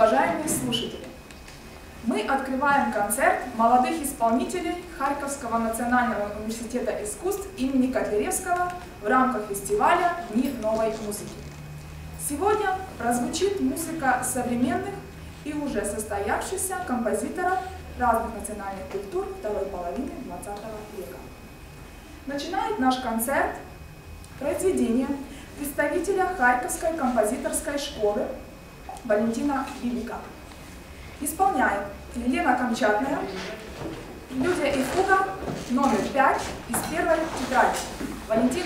уважаемые слушатели! Мы открываем концерт молодых исполнителей Харьковского национального университета искусств имени Котляревского в рамках фестиваля «Дни новой музыки». Сегодня прозвучит музыка современных и уже состоявшихся композиторов разных национальных культур второй половины XX века. Начинает наш концерт произведение представителя Харьковской композиторской школы Валентина Бибика. Исполняет Елена Камчатная, Людия и фуга номер пять из первой тетради. Валентин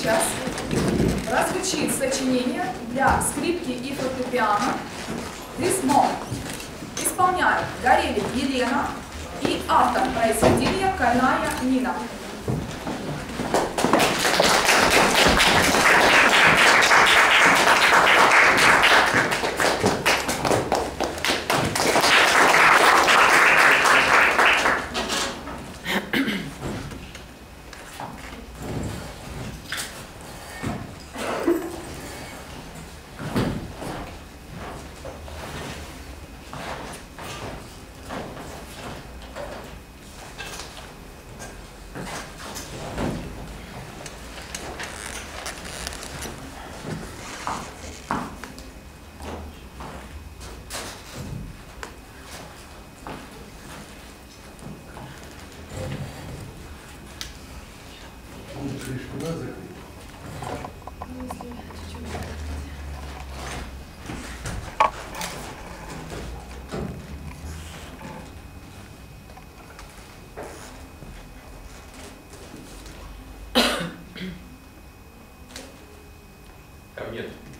Сейчас прозвучит сочинение для скрипки и фортепиано «Рисмо». Исполняют Горелик Елена и автор произведения Каная Нина. глаза закрыть. Ко.